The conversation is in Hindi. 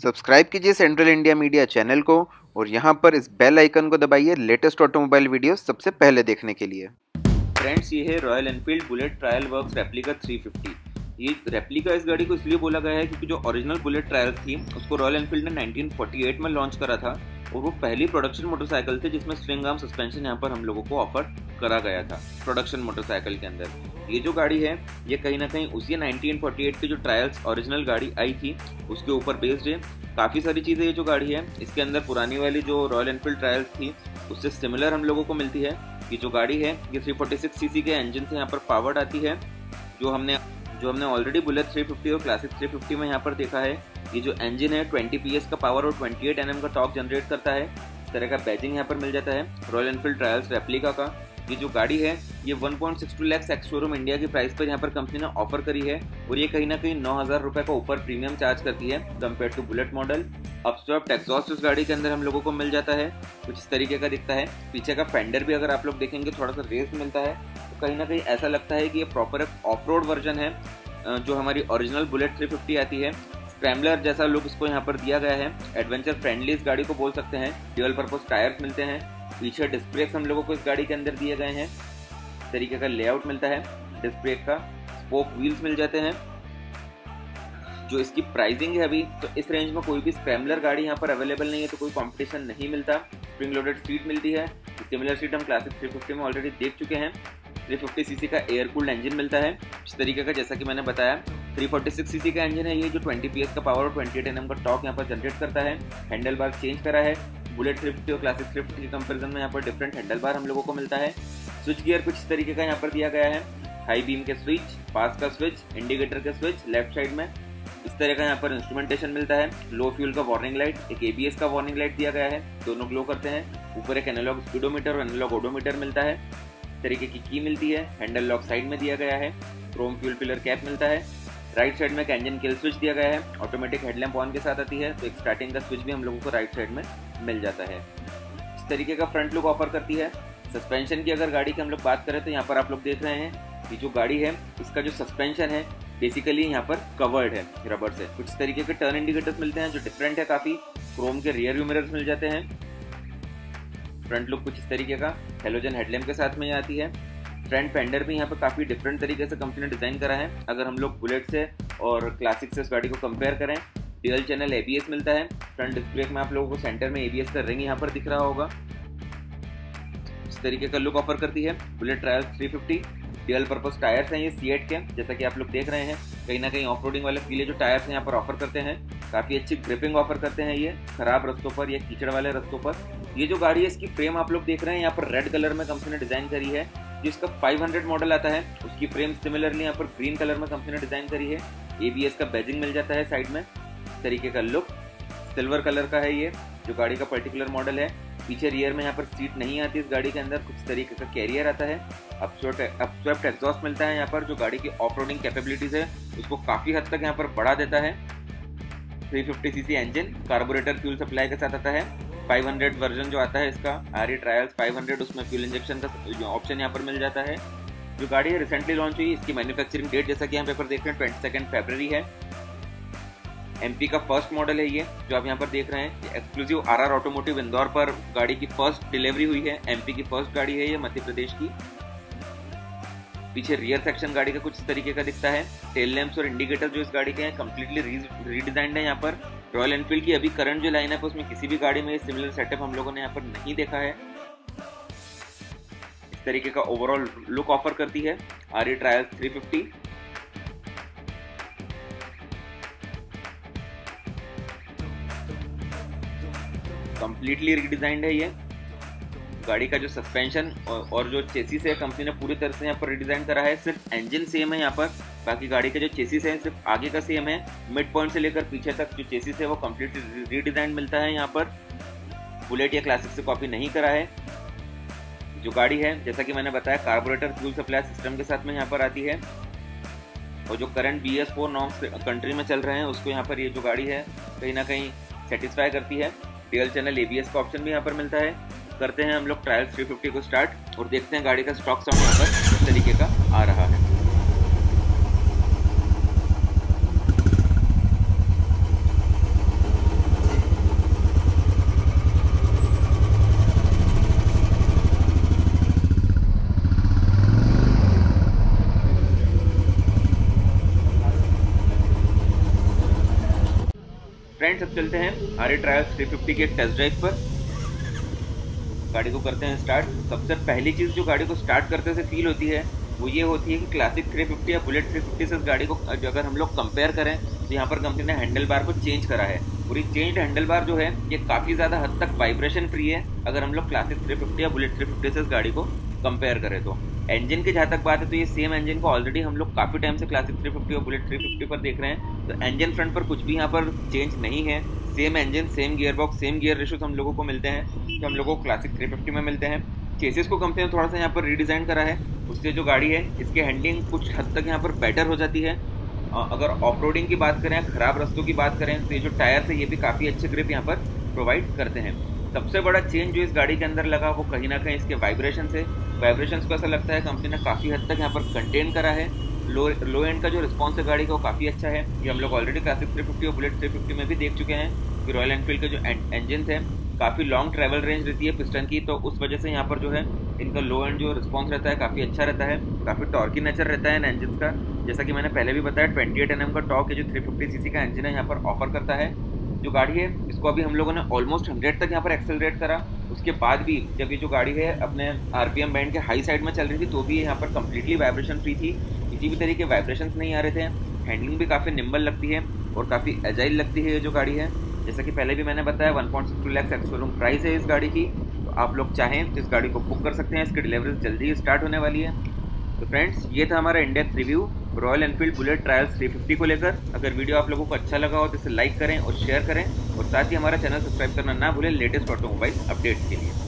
सब्सक्राइब कीजिए सेंट्रल इंडिया मीडिया चैनल को और यहाँ पर इस बेल आइकन को दबाइए लेटेस्ट ऑटोमोबाइल वीडियो सबसे पहले देखने के लिए। फ्रेंड्स, ये है Royal Enfield Bullet trial works replica 350 ये रेप्लिका इस गाड़ी को इसलिए बोला गया है क्योंकि जो ओरिजिनल बुलेट ट्रायल थी, उसको रॉयल एनफील्ड ने 1948 में लॉन्च करा था और वो पहली प्रोडक्शन मोटरसाइकिल थी जिसमें स्विंग आर्म सस्पेंशन यहाँ पर हम लोगों को ऑफ़र करा गया था प्रोडक्शन मोटरसाइकिल के अंदर। ये जो गाड़ी है, ये कहीं ना कहीं उसी 1948 की जो ट्रायल्स ओरिजिनल गाड़ी आई थी, उसके ऊपर बेस्ड है। काफ़ी सारी चीज़ें ये जो गाड़ी है, इसके अंदर पुरानी वाली जो रॉयल एनफील्ड ट्रायल्स थी, उससे सिमिलर हम लोगों को मिलती है ये जो गाड़ी है, ये 346 सीसी के इंजन से यहाँ पर पावर्ड आती है, जो हमने जो हमने ऑलरेडी बुलेट 350 और क्लासिक 350 में यहाँ पर देखा है। ये जो इंजन है 20 पी का पावर और 28 एनएम का टॉक जनरेट करता है। इस तरह का बैजिंग यहाँ पर मिल जाता है। रॉयल एनफील्ड ट्रायल्स रेप्लिका का। ये जो गाड़ी है, ये 1.62 लाख एक्स शोरूम इंडिया की प्राइस पर यहाँ पर कंपनी ने ऑफ़र करी है और ये कहीं ना कहीं नौ हज़ार रुपये का ऊपर प्रीमियम चार्ज करती है कंपेयर टू बुलेट मॉडल अब अपस्टॉप एग्जॉस्ट उस गाड़ी के अंदर हम लोगों को मिल जाता है, कुछ इस तरीके का दिखता है। पीछे का फेंडर भी अगर आप लोग देखेंगे, थोड़ा सा रेस मिलता है। तो कहीं ना कहीं ऐसा लगता है कि ये प्रॉपर एक ऑफ़ रोड वर्जन है जो हमारी ओरिजिनल बुलेट 350 आती है। स्क्रैम्बलर जैसा लुक इसको यहाँ पर दिया गया है। एडवेंचर फ्रेंडली इस गाड़ी को बोल सकते हैं। ड्यूअल पर्पज टायर्स मिलते हैं। पीछे डिस्क ब्रेक हम लोगों को इस गाड़ी के अंदर दिए गए हैं। तरीके का लेआउट मिलता है। डिस्क ब्रेक का स्पोक व्हील्स मिल जाते हैं। जो इसकी प्राइसिंग है अभी तो इस रेंज में कोई भी स्क्रैम्बलर गाड़ी यहाँ पर अवेलेबल नहीं है तो कोई कंपटीशन नहीं मिलता। स्प्रिंग लोडेड सीट मिलती है। सिमिलर सीट हम क्लासिक 350 में ऑलरेडी देख चुके हैं। 350 सीसी का एयर कूल्ड इंजन मिलता है। इस तरीके का जैसा कि मैंने बताया 346 सीसी का इंजन है ये, जो 20 पीएस का पावर और 28 एनएम का टॉक यहाँ पर जनरेट करता है। हैंडल बार चेंज करा है। बुलेट 350 और क्लासिक 350 के कंपेरिजन में यहाँ पर डिफरेंट हैंडल बार हम लोगों को मिलता है। स्विच गियर कुछ इस तरीके का यहाँ पर दिया गया है। हाई बीम के स्विच पास का स्विच इंडिकेटर के स्विच लेफ़्ट साइड में। इस तरह का यहाँ पर इंस्ट्रूमेंटेशन मिलता है। लो फ्यूल का वार्निंग लाइट एक एबीएस का वार्निंग लाइट दिया गया है। दोनों ग्लो करते हैं। ऊपर एक एनालॉग स्पीडोमीटर और एनालॉग ओडोमीटर मिलता है। तरीके की की मिलती है। हैंडल लॉक साइड में दिया गया है। क्रोम फ्यूल फिलर कैप मिलता है। राइट साइड में एक इंजन किल स्विच दिया गया है ऑटोमेटिक हेडलैम्प ऑन के साथ आती है तो एक स्टार्टिंग का स्विच भी हम लोगों को राइट साइड में मिल जाता है। इस तरीके का फ्रंट लुक ऑफ़र करती है। सस्पेंशन की अगर गाड़ी की हम लोग बात करें तो यहाँ पर आप लोग देख रहे हैं कि जो गाड़ी है, इसका जो सस्पेंशन है बेसिकली यहाँ पर कवर्ड है रबर से। कुछ तरीके के टर्न इंडिकेटर्स मिलते हैं जो डिफरेंट है काफ़ी। क्रोम के रियर व्यू मिरर्स मिल जाते हैं। फ्रंट लुक कुछ इस तरीके का हेलोजन हेडलैम्प के साथ में आती है। फ्रंट फेंडर भी यहाँ पर काफ़ी डिफरेंट तरीके से कंपनी ने डिज़ाइन करा है। अगर हम लोग बुलेट से और क्लासिक से इस गाड़ी को कंपेयर करें डीएल चैनल एबीएस मिलता है। फ्रंट डिस्प्ले में आप लोगों को सेंटर में ए का रिंग यहाँ पर दिख रहा होगा। इस तरीके का लुक ऑफ़र करती है Bullet trial 350 dual purpose tyres हैं ये सी के, जैसा कि आप लोग देख रहे हैं। कहीं ना कहीं ऑफ़ वाले फीले जो टायर्स हैं यहाँ पर ऑफ़र करते हैं। काफ़ी अच्छी ग्रिपिंग ऑफ़र करते हैं ये, खराब रस्तों पर या कीचड़ वाले रस्तों पर। ये जो गाड़ी है, इसकी फ्रेम आप लोग देख रहे हैं, यहाँ पर रेड कलर में कंपनी ने डिज़ाइन करी है। जिसका 500 मॉडल आता है, उसकी फ्रेम सिमिलरली यहाँ पर ग्रीन कलर में कंपनी ने डिज़ाइन करी है। एबीएस का बैजिंग मिल जाता है साइड में। तरीके का लुक सिल्वर कलर का है ये, जो गाड़ी का पर्टिकुलर मॉडल है। पीछे रियर में यहाँ पर सीट नहीं आती इस गाड़ी के अंदर। कुछ तरीके का कैरियर आता है। अपस्वेप्ट एग्जॉस्ट मिलता है यहाँ पर, जो गाड़ी की ऑफ़ रोडिंग कैपेबिलिटीज है, उसको काफ़ी हद तक यहाँ पर बढ़ा देता है। 350 CC engine carburettor fuel supply के साथ आता है। 500 वर्जन जो आता है इसका, आर ट्रायल्स 500 उसमें फ्यूल इंजेक्शन का ऑप्शन यहाँ पर मिल जाता है। जो गाड़ी है रिसेंटली लॉन्च हुई, इसकी मैन्युफैक्चरिंग डेट जैसा कि यहाँ पेपर देख रहे हैं ट्वेंटी सेकेंड फेबररी है एमपी का फ़र्स्ट मॉडल है ये, जो आप यहाँ पर देख रहे हैं। Exclusive R R automotive Indore पर गाड़ी की फ़र्स्ट डिलीवरी हुई है। एमपी की फ़र्स्ट गाड़ी है ये मध्य प्रदेश की। पीछे रियर सेक्शन गाड़ी का कुछ तरीके का दिखता है। टेल लैम्प्स और इंडिकेटर जो इस गाड़ी के हैं कम्प्लीटली रीडिजाइंड है यहाँ पर। रॉयल एनफील्ड की अभी करंट जो लाइन है, उसमें किसी भी गाड़ी में सिमिलर सेटअप हम लोगों ने यहाँ पर नहीं देखा है। इस तरीके का ओवरऑल लुक ऑफ़र करती है। R E trial completely redesigned है ये। गाड़ी का जो सस्पेंशन और जो चेसिस है कंपनी ने पूरी तरह से यहाँ पर रिडिजाइन करा है। सिर्फ़ इंजन सेम है यहाँ पर, बाकी गाड़ी का जो चेसिस है, सिर्फ़ आगे का सेम है। मिड पॉइंट से लेकर पीछे तक जो चेसिस है, वो कम्प्लीटली रीडिजाइन मिलता है यहाँ पर। बुलेट या क्लासिक से कॉपी नहीं करा है। जो गाड़ी है, जैसा कि मैंने बताया कार्बोरेटर फ्यूल सप्लाई सिस्टम के साथ में यहाँ पर आती है। और जो current B S four norms country में चल रहे हैं, उसको यहाँ पर ये जो गाड़ी है, कहीं ना कहीं सेटिस्फाई करती है। डीएल चैनल एबीएस का ऑप्शन भी यहाँ पर मिलता है। करते हैं हम लोग ट्रायल 350 को स्टार्ट और देखते हैं गाड़ी का स्टॉक साउंड यहाँ पर किस तरीके का आ रहा है। फ्रेंड्स अब चलते हैं R E trials three fifty के टेस्ट ड्राइव पर। गाड़ी को करते हैं स्टार्ट सबसे पहली चीज़ जो गाड़ी को स्टार्ट करते से फील होती है, वो ये होती है कि क्लासिक 350 या बुलेट 350 से इस गाड़ी को अगर हम लोग कंपेयर करें तो यहाँ पर कंपनी ने हैंडल बार को चेंज करा है। और ये चेंज हैंडल बार जो है, ये काफ़ी ज़्यादा हद तक वाइब्रेशन फ्री है, अगर हम लोग क्लासिक 350 या बुलेट 350 से इस गाड़ी को कंपेयर करें तो। इंजन की जहाँ तक बात है तो ये सेम इंजन को ऑलरेडी हम लोग काफ़ी टाइम से क्लासिक 350 और बुलेट 350 पर देख रहे हैं। तो इंजन फ्रंट पर कुछ भी यहाँ पर चेंज नहीं है। Same engine same gearbox same gear ratios हम लोगों को मिलते हैं, जो हम लोगों को क्लासिक 350 में मिलते हैं। चेसिस को कंपनी ने थोड़ा सा यहाँ पर रीडिज़ाइन करा है। उससे जो गाड़ी है, इसकी हैंडलिंग कुछ हद तक यहाँ पर बेटर हो जाती है। अगर ऑफ़ की बात करें, ख़राब रस्तों की बात करें तो ये जो टायर है ये भी काफ़ी अच्छे ग्रिप यहाँ पर प्रोवाइड करते हैं। सबसे बड़ा चेंज जो इस गाड़ी के अंदर लगा, वो कहीं ना कहीं इसके वाइब्रेशन से वाइब्रेशन को ऐसा लगता है कंपनी ने काफ़ी हद तक यहाँ पर कंटेन करा है। लो लो एंड का जो रिस्पॉन्स है गाड़ी का, वो काफ़ी अच्छा है। ये हम लोग ऑलरेडी क्लासिक 350 और बुलेट 350 में भी देख चुके हैं कि रॉयल एनफील्ड के जो इंजन है, काफ़ी लॉन्ग ट्रैवल रेंज रहती है पिस्टन की तो उस वजह से यहाँ पर जो है, इनका लो एंड जो रिस्पॉन्स रहता है, काफ़ी अच्छा रहता है। काफ़ी टॉर्की नेचर रहता है इन इंजन का। जैसा कि मैंने पहले भी बताया ट्वेंटी एट एन एम का टॉक है जो थ्री फिफ्टी सी का इंजन है, यहाँ पर ऑफ़र करता है। जो गाड़ी है, इसको अभी हम लोगों ने ऑलमोस्ट हंड्रेड तक यहाँ पर एक्सेलरेट करा। उसके बाद भी जब ये जो गाड़ी है, अपने आरपीएम बैंड के हाई साइड में चल रही थी तो भी यहाँ पर कम्प्लीटली वाइब्रेशन फ्री थी। किसी भी तरीके वाइब्रेशन नहीं आ रहे थे। हैंडलिंग भी काफ़ी निम्बल लगती है और काफ़ी एजाइल लगती है ये जो गाड़ी है। जैसा कि पहले भी मैंने बताया one point six two lakhs ex showroom price है इस गाड़ी की। तो आप लोग चाहें तो इस गाड़ी को बुक कर सकते हैं। इसकी डिलीवरी जल्दी स्टार्ट होने वाली है। तो फ्रेंड्स ये था हमारा index review Royal Enfield Bullet trials 350 को लेकर। अगर वीडियो आप लोगों को अच्छा लगा हो तो इसे लाइक करें और शेयर करें। और साथ ही हमारा चैनल सब्सक्राइब करना ना भूलें लेटेस्ट ऑटोमोबाइल अपडेट्स के लिए।